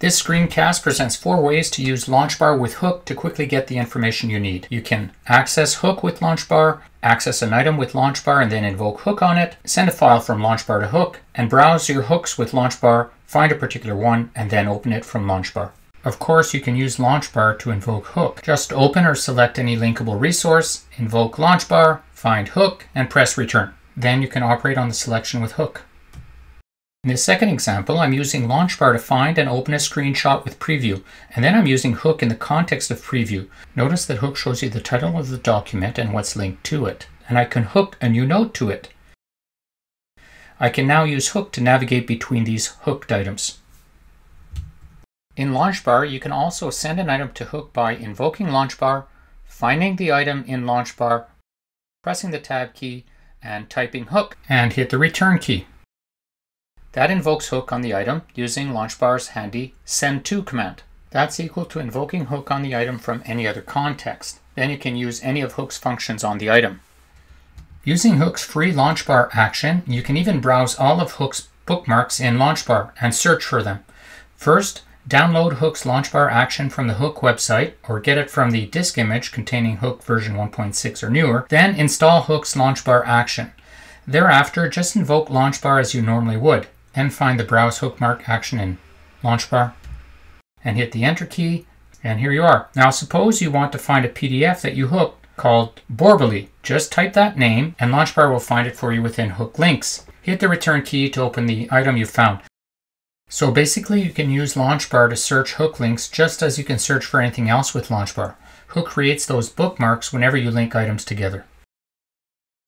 This screencast presents four ways to use LaunchBar with Hook to quickly get the information you need. You can access Hook with LaunchBar, access an item with LaunchBar and then invoke Hook on it, send a file from LaunchBar to Hook, and browse your hooks with LaunchBar, find a particular one, and then open it from LaunchBar. Of course, you can use LaunchBar to invoke Hook. Just open or select any linkable resource, invoke LaunchBar, find Hook, and press Return. Then you can operate on the selection with Hook. In the second example, I'm using LaunchBar to find and open a screenshot with Preview, and then I'm using Hook in the context of Preview. Notice that Hook shows you the title of the document and what's linked to it, and I can hook a new note to it. I can now use Hook to navigate between these hooked items. In LaunchBar, you can also send an item to Hook by invoking LaunchBar, finding the item in LaunchBar, pressing the Tab key, and typing Hook, and hit the Return key. That invokes hook on the item using LaunchBar's handy send to command. That's equal to invoking hook on the item from any other context. Then you can use any of hook's functions on the item. Using hook's free LaunchBar action, you can even browse all of hook's bookmarks in LaunchBar and search for them. First, download hook's LaunchBar action from the hook website or get it from the disk image containing hook version 1.6 or newer. Then install hook's LaunchBar action. Thereafter, just invoke LaunchBar as you normally would. Then find the Browse Hookmark action in LaunchBar and hit the Enter key, and here you are. Now suppose you want to find a PDF that you hooked called Borbely. Just type that name and LaunchBar will find it for you within Hook Links. Hit the Return key to open the item you found. So basically you can use LaunchBar to search hook links just as you can search for anything else with LaunchBar. Hook creates those bookmarks whenever you link items together.